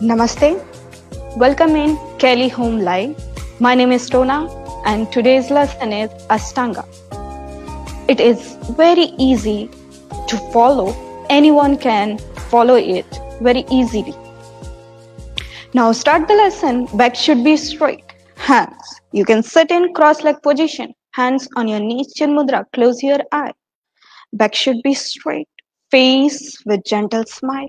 Namaste. Welcome in Kelly Home Live. My name is Tona and today's lesson is Ashtanga. It is very easy to follow. Anyone can follow it very easily. Now start the lesson. Back should be straight. Hands. You can sit in cross-leg position. Hands on your knees, chin mudra. Close your eye. Back should be straight. Face with gentle smile.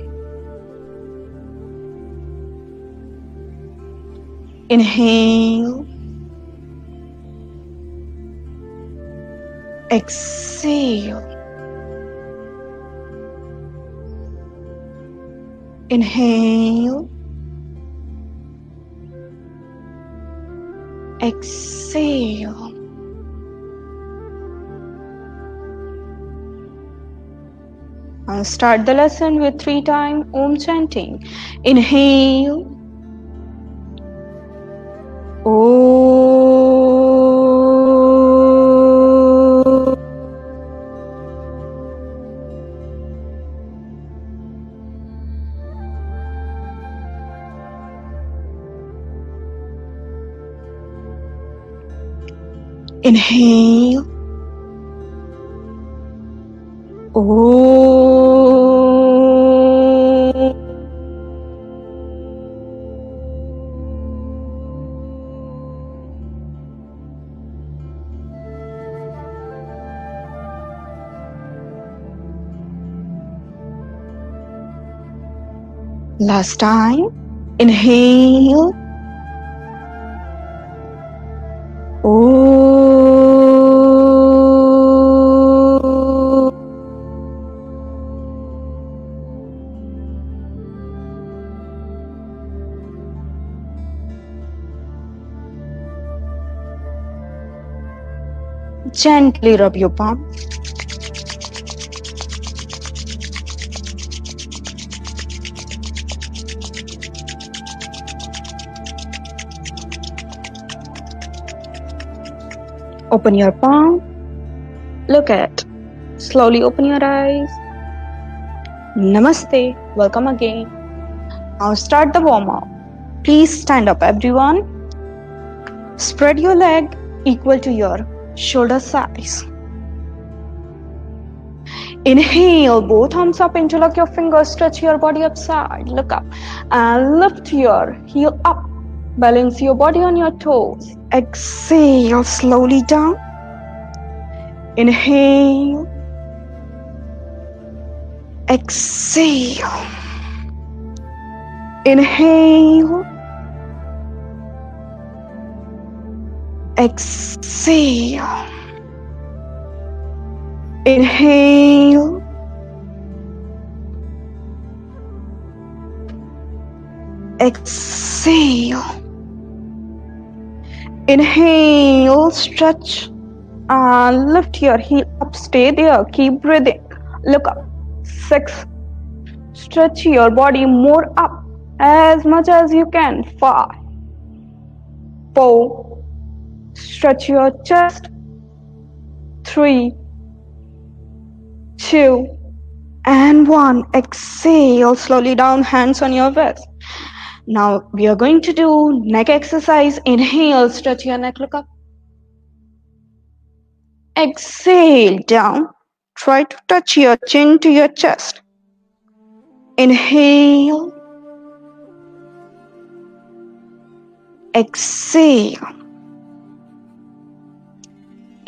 Inhale. Exhale. Inhale. Exhale. I'll start the lesson with three time Om chanting. Inhale. Inhale. Last time. Inhale. Gently rub your palm. Open your palm. Look at. Slowly open your eyes. Namaste. Welcome again. Now start the warm up. Please stand up, everyone. Spread your leg equal to your shoulder size. Inhale, both arms up, interlock your fingers, stretch your body upside, look up, and lift your heel up. Balance your body on your toes. Exhale slowly down. Inhale. Exhale. Inhale. Exhale. Inhale. Exhale. Inhale, stretch and lift your heel up. Stay there. Keep breathing. Look up. Six. Stretch your body more up as much as you can. Five. Four. Stretch your chest. Three. Two. And one. Exhale slowly down, hands on your waist. Now we are going to do neck exercise. Inhale, stretch your neck, look up. Exhale down. Try to touch your chin to your chest. Inhale. Exhale.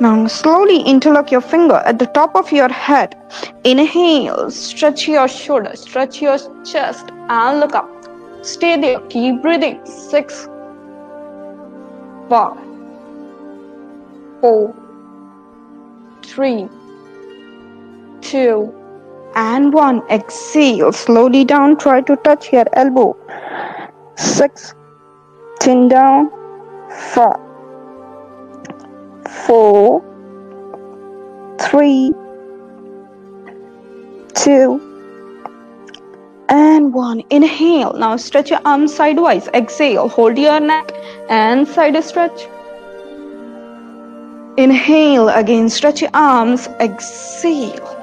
Now slowly interlock your finger at the top of your head. Inhale, stretch your shoulders, stretch your chest, and look up. Stay there, keep breathing. Six, five, four, three, two, and one. Exhale slowly down. Try to touch your elbow. Six, chin down, five, four, three, two, and one. Inhale. Now stretch your arms sideways. Exhale. Hold your neck and side stretch. Inhale again. Stretch your arms. Exhale.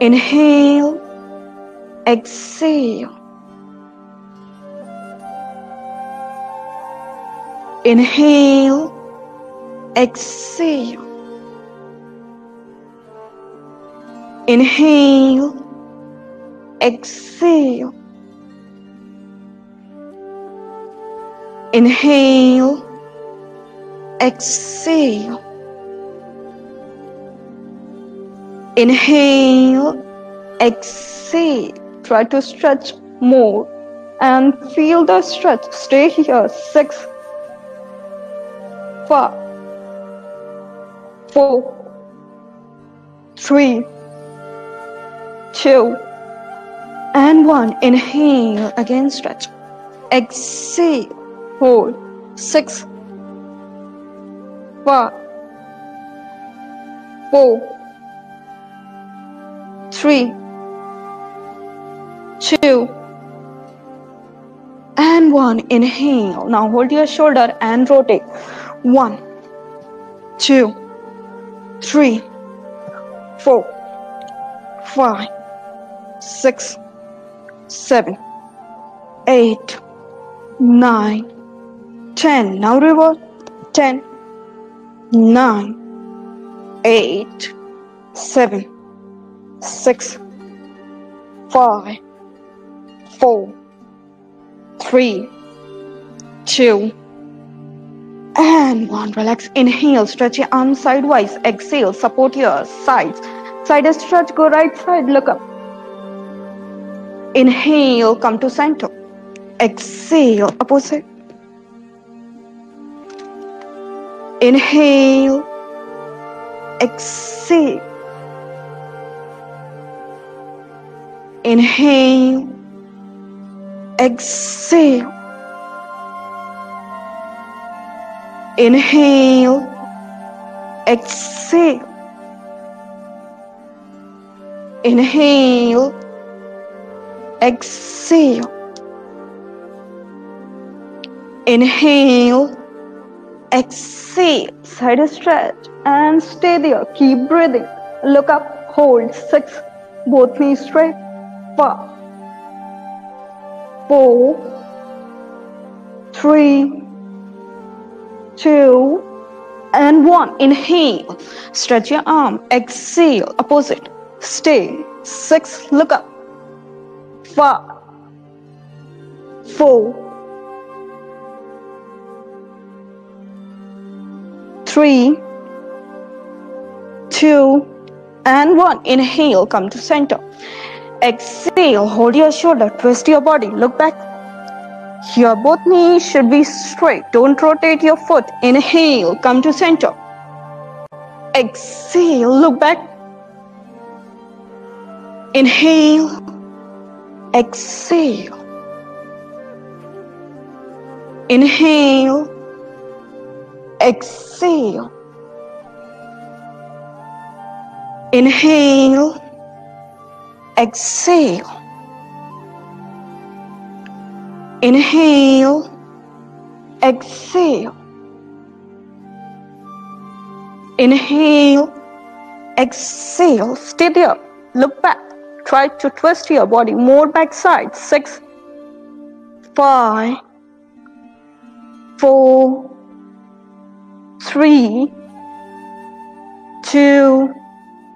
Inhale. Exhale. Inhale. Exhale. Inhale, exhale. Inhale, exhale. Inhale, exhale. Try to stretch more and feel the stretch. Stay here. Six, five, four, three two, and one. Inhale, again stretch. Exhale, hold. Six, five, four, three, two, and one. Inhale. Now hold your shoulder and rotate. One, two, three, four, five six, seven, eight, nine, ten. Now reverse. Ten, nine, eight, seven, six, five, four, three, two, and one. Relax. Inhale. Stretch your arms sideways Exhale. Support your sides. Side stretch. Go right side. Look up. Inhale, come to center. Exhale, opposite. Inhale, exhale. Inhale, exhale. Inhale, exhale. Inhale, Exhale. Inhale. Exhale. Side stretch and stay there. Keep breathing. Look up. Hold. Six. Both knees straight. Five. Four. Three. Two. And one. Inhale. Stretch your arm. Exhale. Opposite. Stay. Six. Look up five, four, three, two, and one. Inhale, come to center. Exhale, hold your shoulder, twist your body, look back. Your both knees should be straight. Don't rotate your foot. Inhale, come to center. Exhale, look back. Inhale, Exhale. Inhale. Exhale. Inhale. Exhale. Inhale. Exhale. Inhale. Exhale. Stay there. Look back. Try to twist your body more back side. Six, five, four, three, two,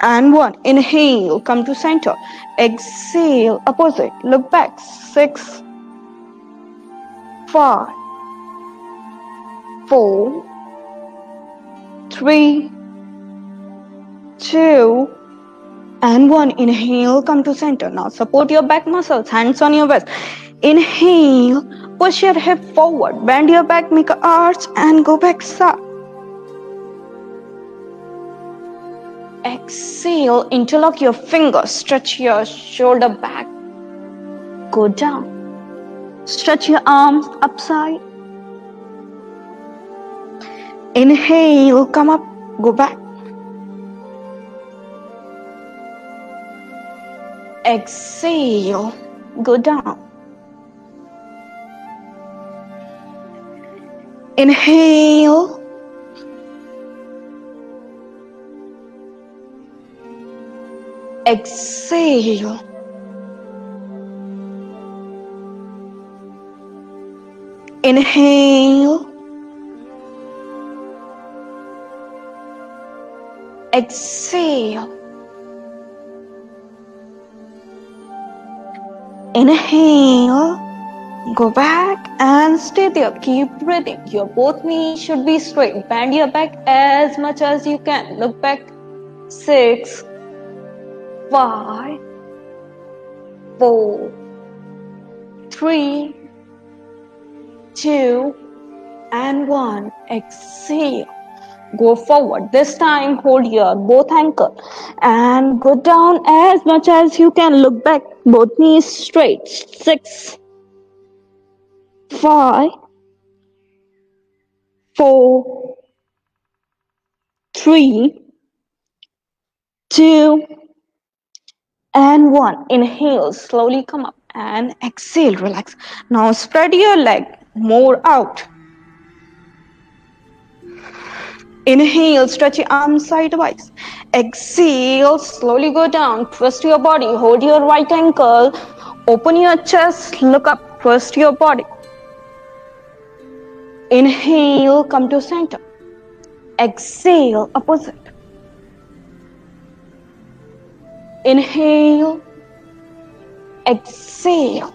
and one. Inhale, come to center. Exhale, opposite. Look back. Six, five, four, three, two, and one. Inhale, come to center. Now support your back muscles, hands on your waist. Inhale, push your hip forward, bend your back, make an arch, and go back side. Exhale, interlock your fingers, stretch your shoulder back, go down. Stretch your arms upside. Inhale, come up, go back. Exhale, go down. Inhale. Exhale. Inhale. Exhale. Inhale. Go back and stay there. Keep breathing. Your both knees should be straight. Bend your back as much as you can. Look back. Six, five, four, three, two, and one. Exhale. Go forward. This time, hold your both ankle and go down as much as you can. Look back, both knees straight. Six, five, four, three, two, and one. Inhale, slowly come up and exhale, relax. Now spread your leg more out. Inhale, stretch your arms sideways. Exhale, slowly go down. Twist your body. Hold your right ankle. Open your chest. Look up. Twist your body. Inhale, come to center. Exhale, opposite. Inhale. Exhale.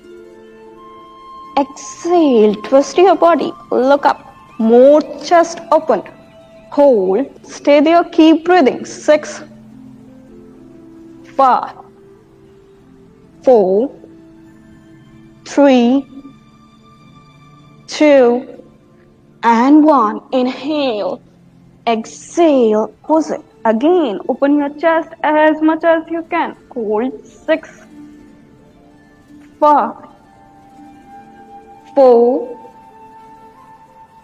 Exhale. Twist your body. Look up. More chest open. Hold. Stay there. Keep breathing. Six, five, four, three, two, and one. Inhale. Exhale. Pause it. Again, open your chest as much as you can. Hold. Six, five, four,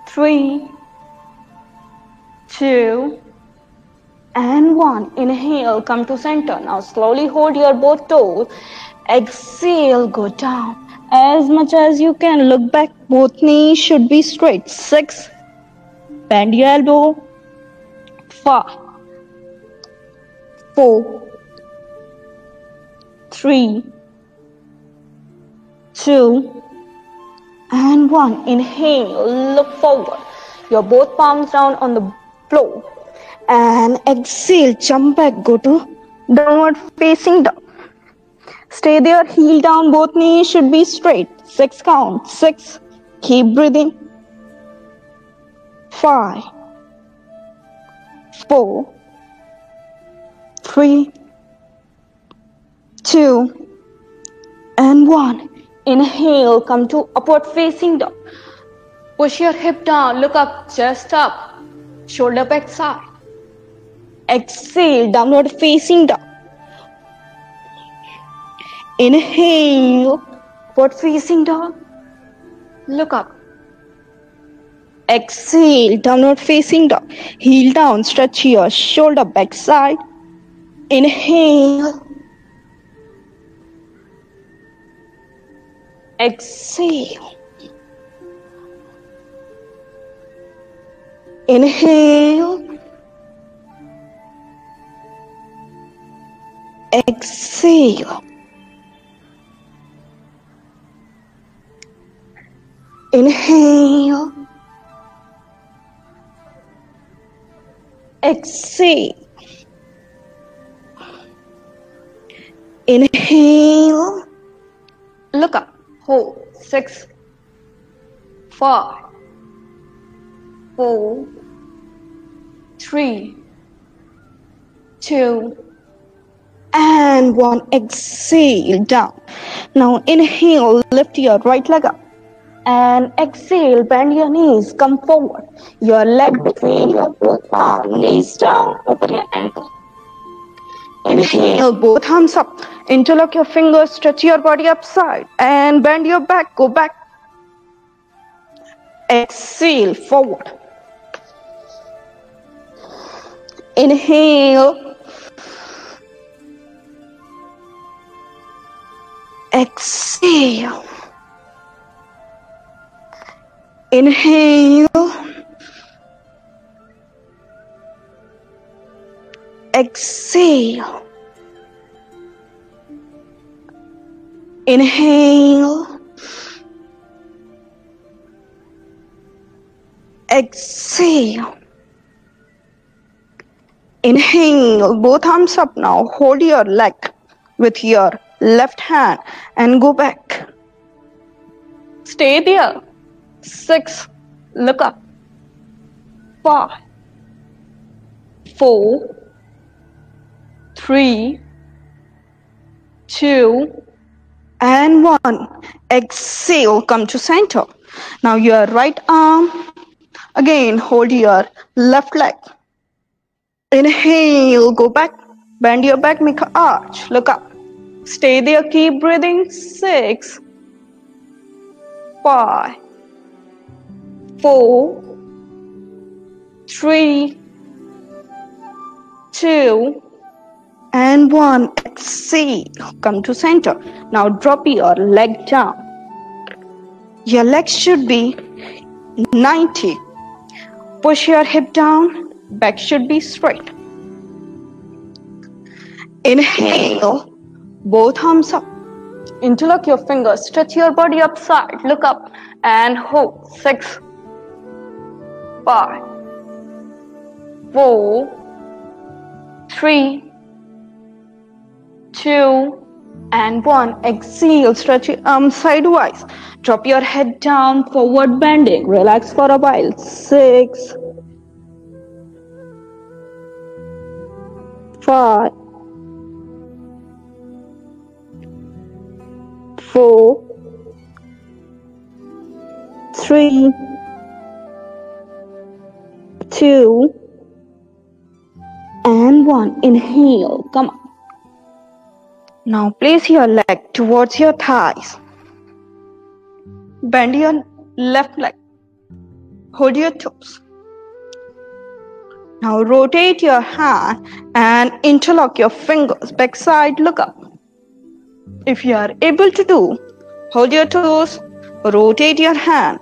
three, two, and one. Inhale, come to center. Now slowly hold your both toes. Exhale, go down as much as you can. Look back, both knees should be straight. Six, bend your elbow. Five, four, three, two, and one. Inhale, look forward. Your both palms down on the floor. And exhale, jump back, go to downward facing dog. Stay there, heel down, both knees should be straight. Six count. Six. Keep breathing. Five, four, three, two, and one. Inhale, come to upward facing dog. Push your hip down, look up, chest up, shoulder back side. Exhale, downward facing dog. Inhale, upward facing dog. Look up. Exhale, downward facing dog. Heel down, stretch your shoulder back side. Inhale. Exhale. Inhale. Exhale. Inhale. Exhale. Inhale. Look up. Hold. Six, five, four, three, two, and one. Exhale down. Now inhale, lift your right leg up. And exhale, bend your knees, come forward. Your leg between your both arms, knees down, open your ankle. Inhale, both arms up. Interlock your fingers, stretch your body upside, and bend your back. Go back. Exhale, forward. Inhale. Exhale. Inhale. Exhale. Inhale. Exhale. Inhale, both arms up now. Hold your leg with your left hand and go back. Stay there. Six, look up. Five, four, three, two, and one. Exhale, come to center. Now your right arm, again hold your left leg. Inhale, go back, bend your back, make an arch, look up. Stay there, keep breathing. Six, five, four, three, two, and one. Exhale, come to center. Now drop your leg down. Your legs should be 90. Push your hip down, back should be straight. Inhale, both arms up. Interlock your fingers, stretch your body upside, look up and hold. Six, five, four, three, two, and one. Exhale, stretch your arms sidewise. Drop your head down, forward bending. Relax for a while. Six, five, four, three, two, and one. Inhale. Come on. Now place your leg towards your thighs. Bend your left leg. Hold your toes. Now rotate your hand and interlock your fingers. Backside, look up. If you are able to do, hold your toes, rotate your hand,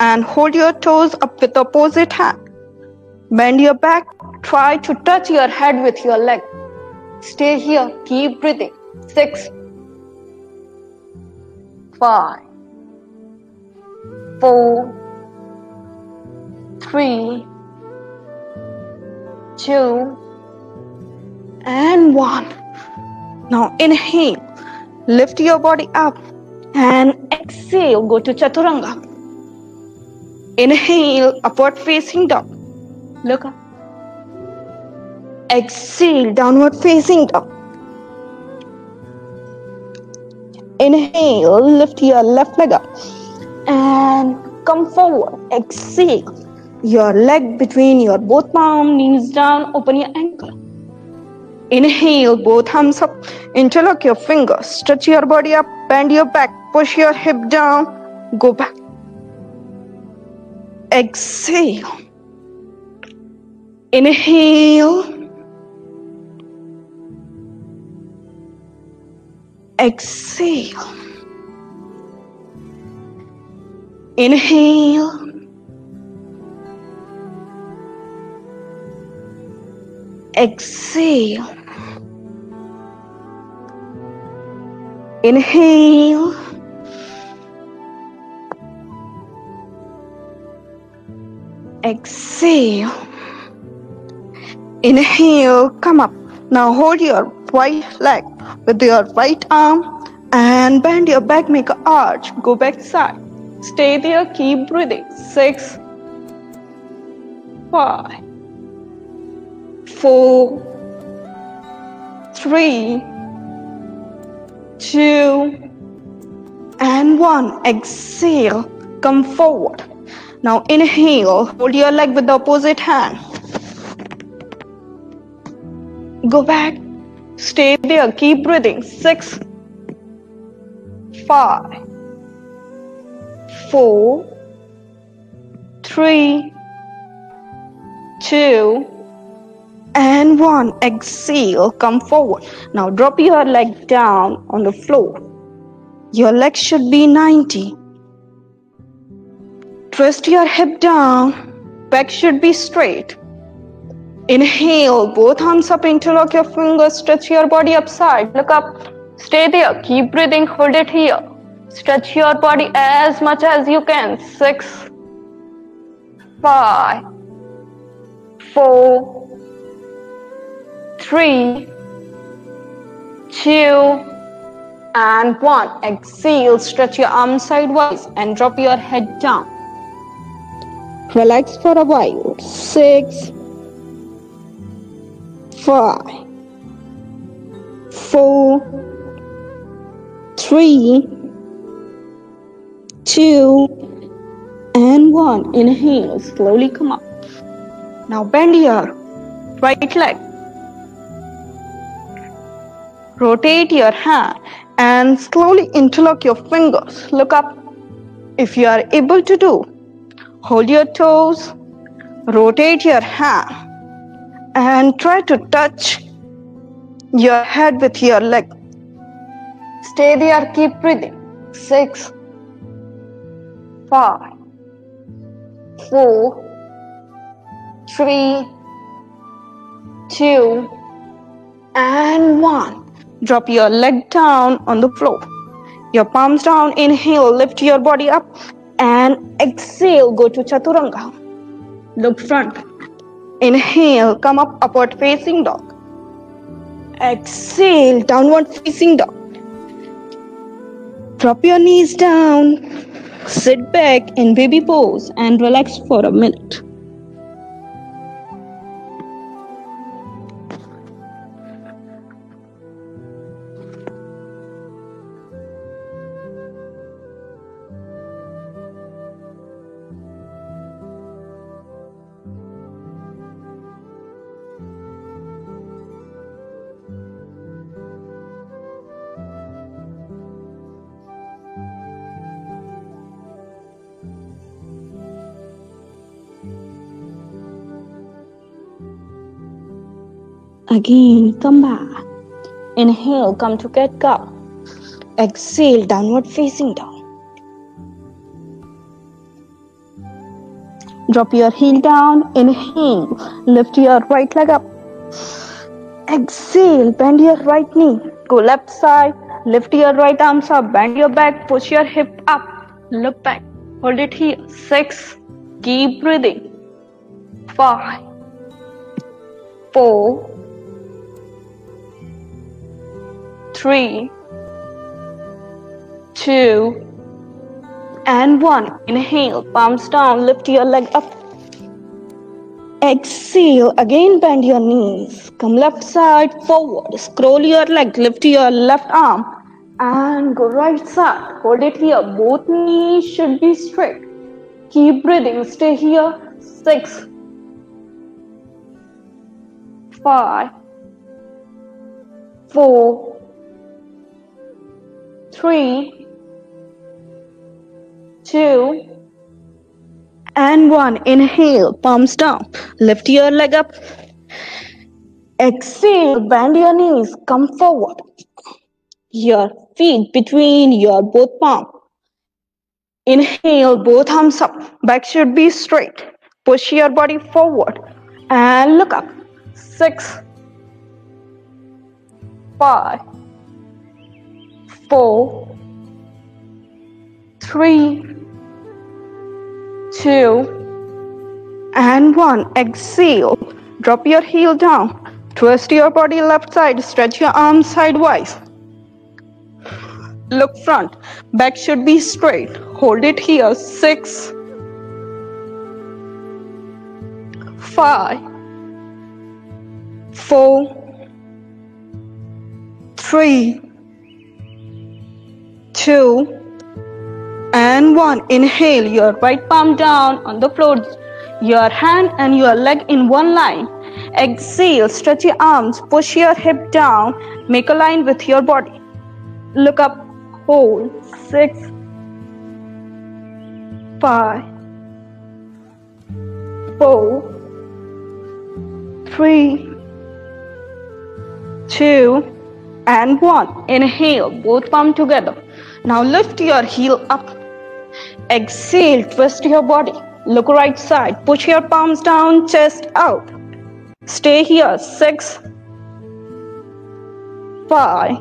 and hold your toes up with opposite hand. Bend your back. Try to touch your head with your leg. Stay here. Keep breathing. Six, five, four, three, two, and one. Now inhale, lift your body up, and exhale, go to Chaturanga. Inhale, upward facing dog. Look up. Exhale, downward facing dog. Inhale, lift your left leg up and come forward. Exhale, your leg between your both palm, knees down, open your ankle. Inhale, both arms up, interlock your fingers, stretch your body up, bend your back, push your hip down, go back. Exhale. Inhale. Exhale. Inhale. Exhale. Inhale. Exhale. Inhale, come up. Now hold your right leg with your right arm and bend your back, make an arch. Go back side. Stay there, keep breathing. Six, five, four, three, two, and one. Exhale, come forward. Now inhale, hold your leg with the opposite hand. Go back, stay there, keep breathing. Six, five, four, three, two, and one. Exhale, come forward. Now drop your leg down on the floor. Your leg should be 90. Twist your hip down. Back should be straight. Inhale, both arms up, interlock your fingers, stretch your body upside. Look up, stay there, keep breathing, hold it here. Stretch your body as much as you can. Six, five, four, three, two, and one. Exhale, stretch your arms sideways and drop your head down. Relax for a while. Six, five, four, three, two, and one. Inhale, slowly come up. Now bend your right leg. Rotate your hand and slowly interlock your fingers. Look up if you are able to do. Hold your toes, rotate your hand, and try to touch your head with your leg. Stay there, keep breathing. Six, five, four, three, two, and one. Drop your leg down on the floor. Your palms down. Inhale, lift your body up and exhale, go to Chaturanga. Look front. Inhale, come up, upward facing dog. Exhale, downward facing dog. Drop your knees down. Sit back in baby pose and relax for a minute. Again, come back. Inhale, come to cat cow. Exhale, downward facing dog. Drop your heel down. Inhale, lift your right leg up. Exhale, bend your right knee. Go left side. Lift your right arms up. Bend your back. Push your hip up. Look back. Hold it here. Six. Keep breathing. Five. Four three, two, and one. Inhale, palms down, lift your leg up. Exhale, again bend your knees. Come left side forward. Scroll your leg, lift your left arm, and go right side. Hold it here. Both knees should be straight. Keep breathing. Stay here. Six, five, four three, two, and one. Inhale, palms down. Lift your leg up. Exhale, bend your knees. Come forward. Your feet between your both palms. Inhale, both arms up. Back should be straight. Push your body forward and look up. six, five, four, three, two, and one. Exhale. Drop your heel down. Twist your body left side. Stretch your arms sideways. Look front. Back should be straight. Hold it here. Six, five, four, three, two, and one. Inhale your right palm down on the floor, your hand and your leg in one line. Exhale, stretch your arms, push your hip down, make a line with your body. Look up, hold. Six, five, four, three, two, and one. Inhale, both palm together. Now lift your heel up. Exhale, twist your body. Look right side. Push your palms down, chest out. Stay here. Six, five,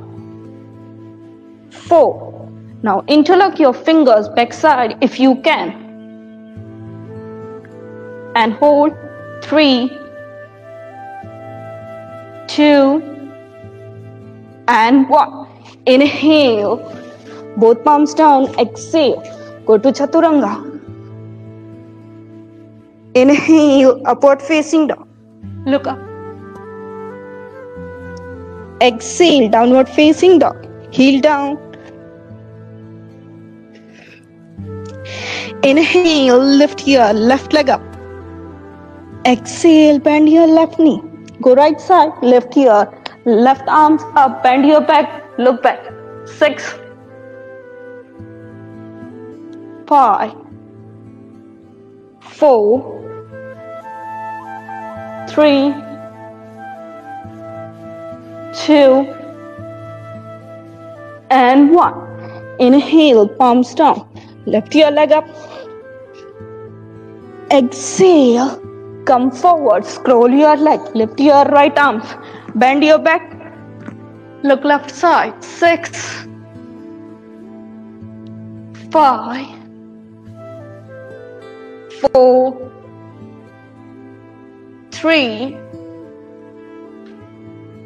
four. Now interlock your fingers backside if you can. And hold. Three, two, and one. Inhale. Both palms down. Exhale. Go to Chaturanga. Inhale, upward facing dog. Look up. Exhale, downward facing dog. Heel down. Inhale, lift your left leg up. Exhale, bend your left knee. Go right side, lift your left arms up, bend your back, look back. Six, five, four, three, two, and one. Inhale, palms down. Lift your leg up. Exhale. Come forward. Scroll your leg. Lift your right arm. Bend your back. Look left side. Six, five, four, three,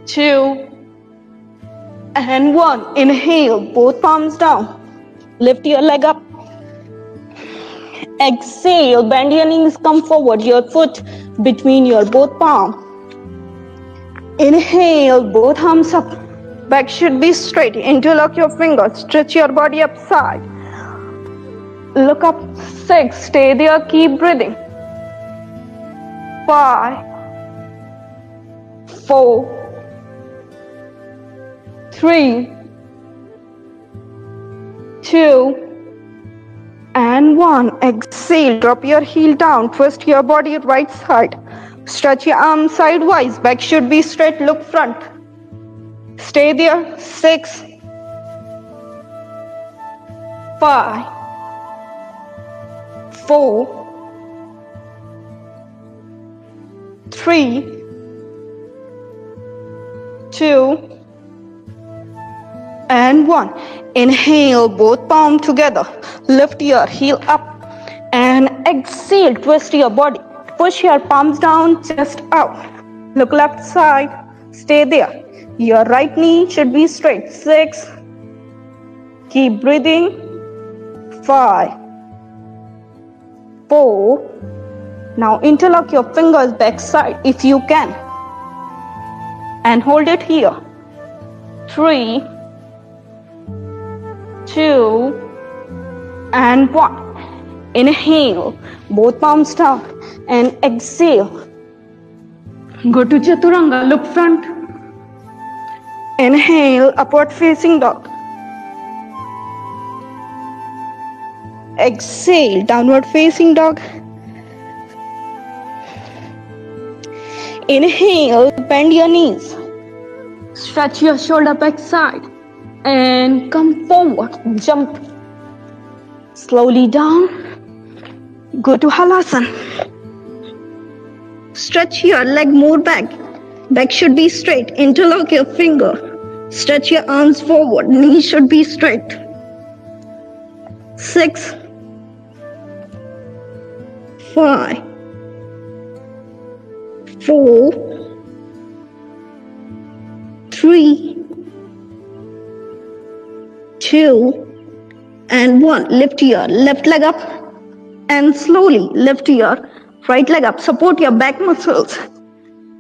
two, and one. Inhale, both palms down. Lift your leg up. Exhale, bend your knees, come forward, your foot between your both palms. Inhale, both arms up. Back should be straight. Interlock your fingers. Stretch your body upside. Look up. Six. Stay there. Keep breathing. Five. Four. Three. Two. And one. Exhale. Drop your heel down. Twist your body right side. Stretch your arms sidewise. Back should be straight. Look front. Stay there. Six, five, four, three, two, and one. Inhale, both palm together. Lift your heel up and exhale. Twist your body. Push your palms down, chest out. Look left side. Stay there. Your right knee should be straight. Six. Keep breathing. Five. Four. Now interlock your fingers backside if you can. And hold it here. Three. Two. And one. Inhale. Both palms down. And exhale. Go to Chaturanga. Look front. Inhale, upward facing dog. Exhale, downward facing dog. Inhale, bend your knees. Stretch your shoulder back side and come forward. Jump slowly down. Go to Halasana. Stretch your leg more back. Back should be straight. Interlock your finger. Stretch your arms forward. Knee should be straight. 6 fly, and one. Lift your left leg up and slowly lift your right leg up. Support your back muscles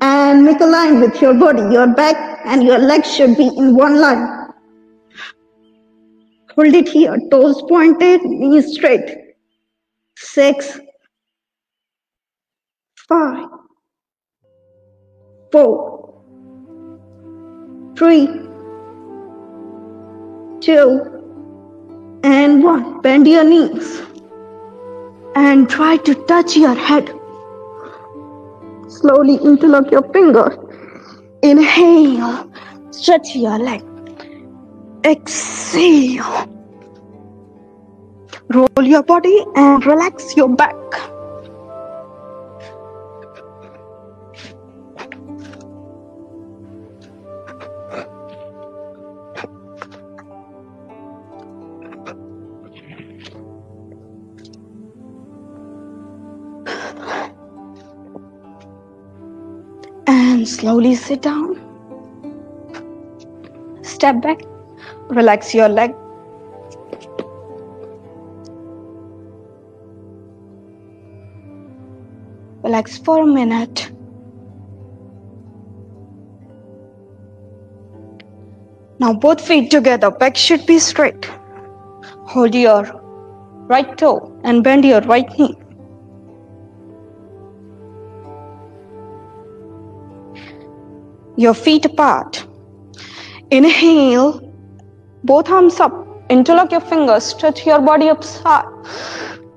and make a line with your body. Your back and your legs should be in one line. Hold it here. Toes pointed, knees straight. Six, five, four, three, two, and one. Bend your knees and try to touch your head. Slowly interlock your fingers. Inhale, stretch your leg. Exhale. Roll your body and relax your back. Slowly sit down. Step back. Relax your leg. Relax for a minute. Now both feet together, back should be straight. Hold your right toe and bend your right knee. Your feet apart. Inhale, both arms up. Interlock your fingers, stretch your body up high.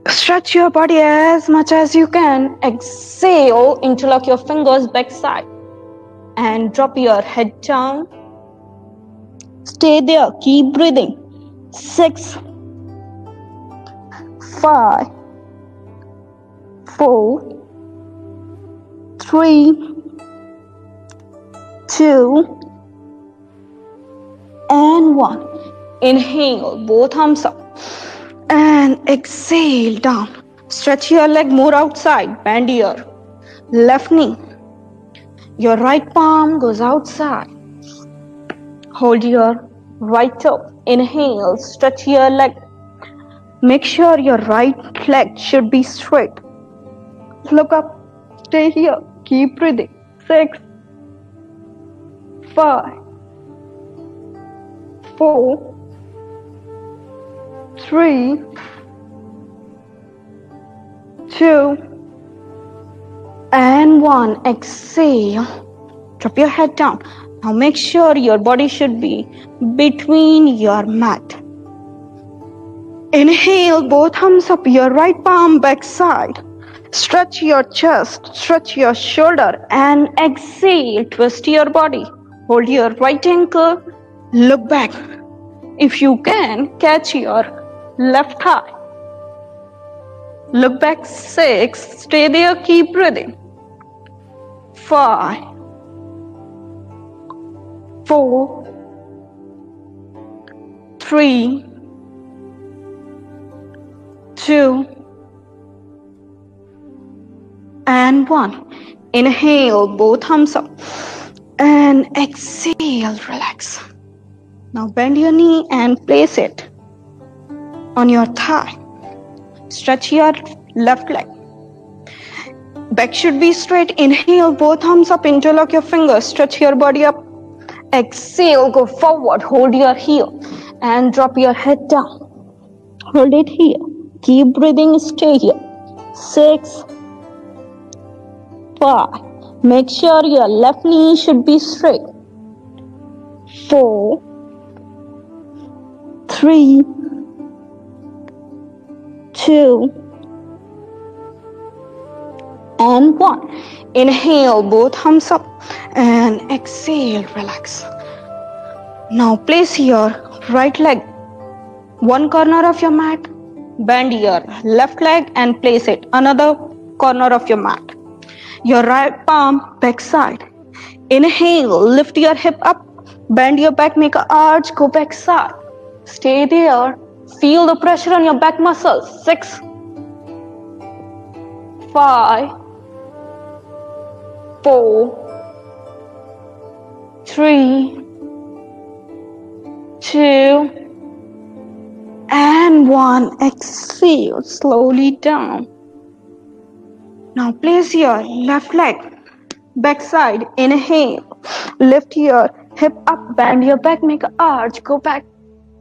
Stretch your body as much as you can. Exhale, interlock your fingers back side. And drop your head down. Stay there, keep breathing. Six, five, four, three, two, and one. Inhale, both arms up. And exhale down. Stretch your leg more outside. Bend your left knee. Your right palm goes outside. Hold your right toe. Inhale, stretch your leg. Make sure your right leg should be straight. Look up. Stay here. Keep breathing. Six, five, four, three, two, and one. Exhale. Drop your head down. Now make sure your body should be between your mat. Inhale, both thumbs up, your right palm back side. Stretch your chest, stretch your shoulder, and exhale. Twist your body. Hold your right ankle. Look back. If you can, catch your left thigh. Look back six. Stay there. Keep breathing. Five, four, three, two, and one. Inhale, both thumbs up. And exhale, relax. Now bend your knee and place it on your thigh. Stretch your left leg. Back should be straight. Inhale, both arms up. Interlock your fingers. Stretch your body up. Exhale, go forward. Hold your heel and drop your head down. Hold it here. Keep breathing. Stay here. Six, five. Make sure your left knee should be straight. Four, three, two, and one. Inhale, both thumbs up, and exhale, relax. Now place your right leg one corner of your mat, bend your left leg and place it another corner of your mat. Your right palm back side. Inhale, lift your hip up, bend your back, make an arch, go back side. Stay there. Feel the pressure on your back muscles. Six, five, four, three, two, and one. Exhale slowly down. Now place your left leg backside. Inhale. Lift your hip up, bend your back, make an arch, go back.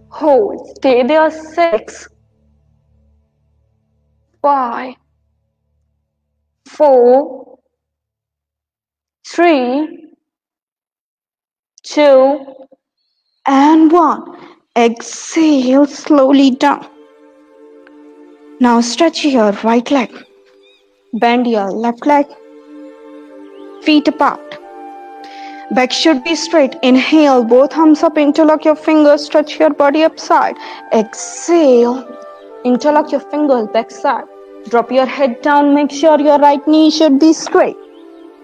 Hold. Stay there. Six, five, four, three, two, and one. Exhale slowly down. Now stretch your right leg. Bend your left leg. Feet apart. Back should be straight. Inhale, both arms up, interlock your fingers, stretch your body upside. Exhale, interlock your fingers backside. Drop your head down, make sure your right knee should be straight.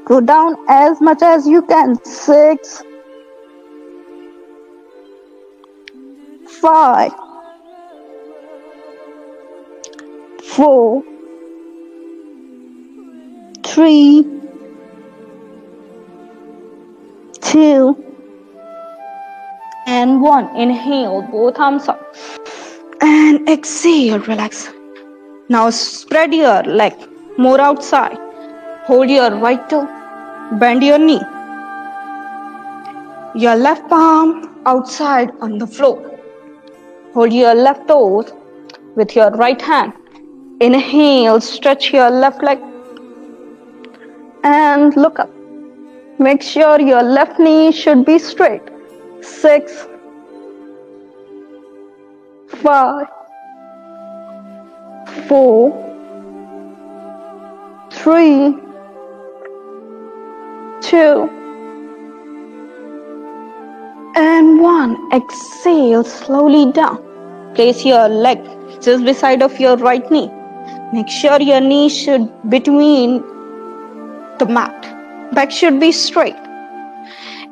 Go down as much as you can. Six, five, four, three, two, and one. Inhale, both arms up. And exhale, relax. Now spread your leg more outside. Hold your right toe, bend your knee. Your left palm outside on the floor. Hold your left toes with your right hand. Inhale, stretch your left leg and look up. Make sure your left knee should be straight. Six, five, four, three, two, and one. Exhale slowly down. Place your leg just beside of your right knee. Make sure your knee should between the mat. Back should be straight.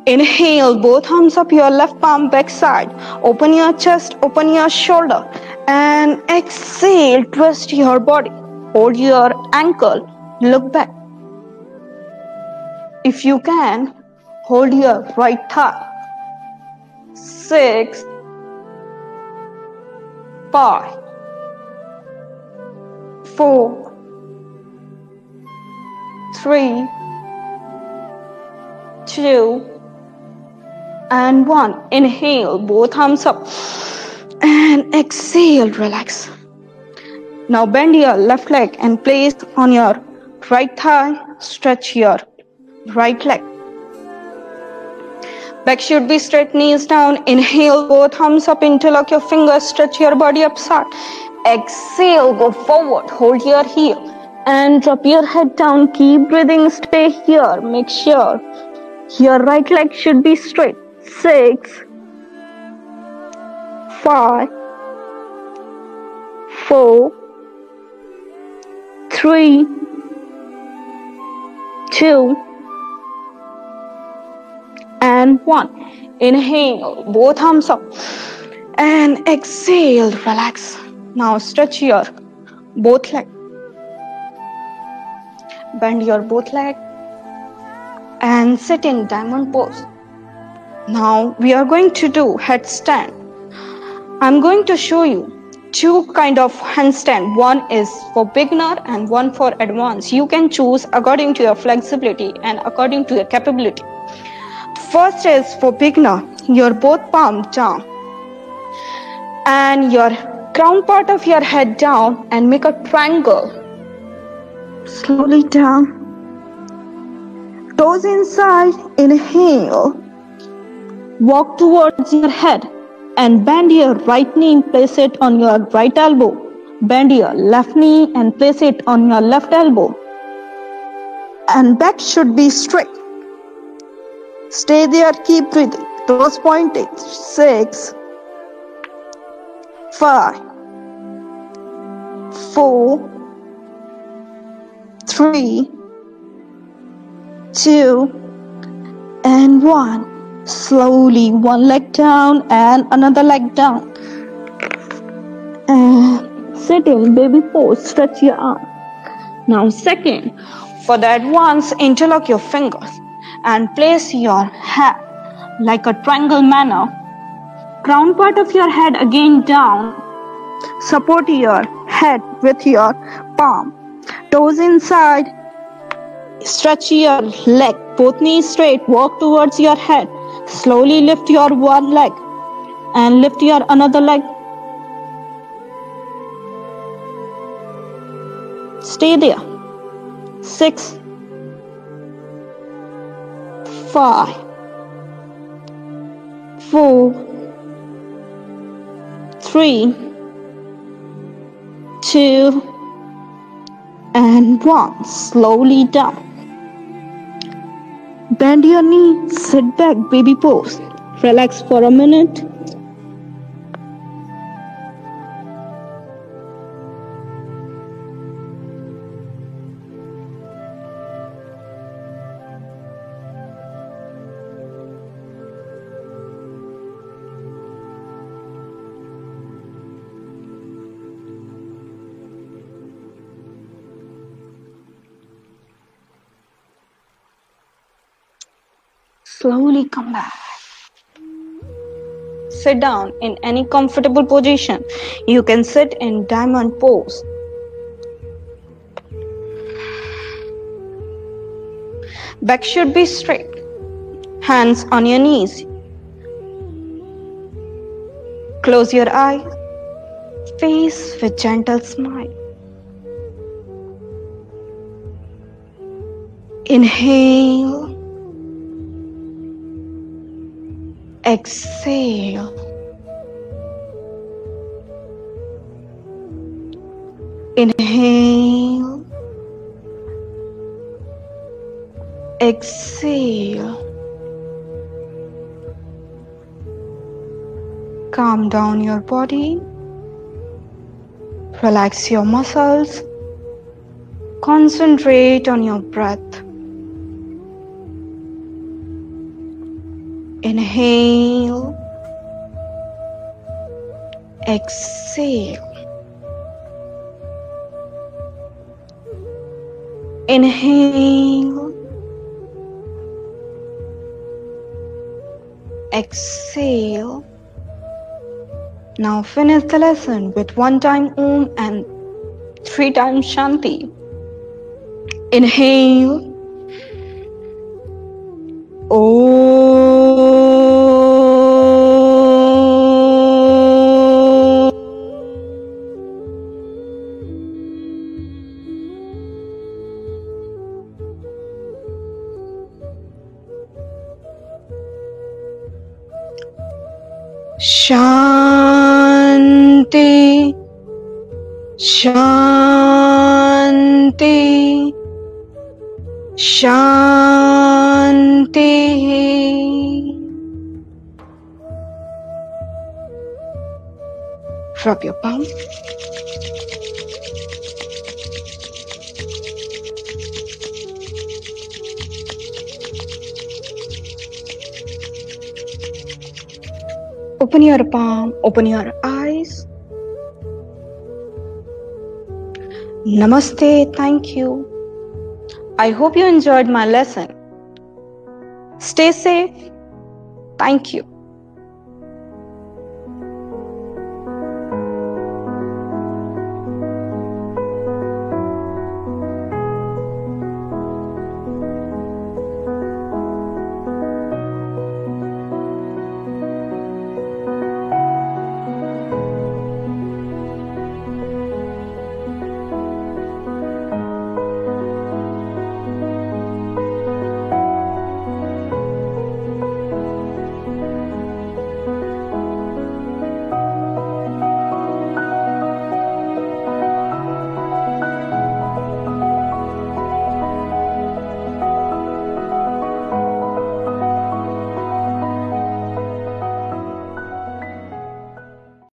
Inhale, both arms up, your left palm back side. Open your chest, open your shoulder. And exhale, twist your body. Hold your ankle, look back. If you can, hold your right thigh. Six, five, four, three, two, and one. Inhale, both arms up. And exhale, relax. Now bend your left leg and place on your right thigh. Stretch your right leg. Back should be straight, knees down. Inhale, both arms up, interlock your fingers, stretch your body upside. Exhale, go forward, hold your heel and drop your head down. Keep breathing, stay here. Make sure your right leg should be straight. Six, five, four, three, two, and one. Inhale, both arms up, and exhale, relax. Now stretch your both legs. Bend your both leg and sit in diamond pose. Now we are going to do headstand. I'm going to show you two kind of handstand. One is for beginner and one for advanced. You can choose according to your flexibility and according to your capability. First is for beginner. Your both palm down and your crown part of your head down and make a triangle slowly down. Toes inside, inhale. Walk towards your head and bend your right knee and place it on your right elbow. Bend your left knee and place it on your left elbow. And back should be straight. Stay there, keep breathing. Toes pointing. Six, five, four, three, two, and one. Slowly, one leg down and another leg down. And sit in baby pose, stretch your arm. Now, second, for the advance, interlock your fingers and place your head like a triangle manner. Crown part of your head again down. Support your head with your palm. Toes inside. Stretch your leg, both knees straight. Walk towards your head. Slowly lift your one leg and lift your another leg. Stay there. Six, five, four, three, two, and one. Slowly down. Bend your knee, sit back, baby pose. Relax for a minute. Slowly come back. Sit down in any comfortable position. You can sit in diamond pose. Back should be straight. Hands on your knees. Close your eyes. Face with gentle smile. Inhale. Exhale. Inhale. Exhale. Calm down your body. Relax your muscles. Concentrate on your breath. Inhale. Exhale. Inhale. Exhale. Now finish the lesson with one time Om and three times Shanti. Inhale. Shanti, Shanti. Rub your palm. Open your palm, open your eyes. Namaste, thank you. I hope you enjoyed my lesson. Stay safe. Thank you.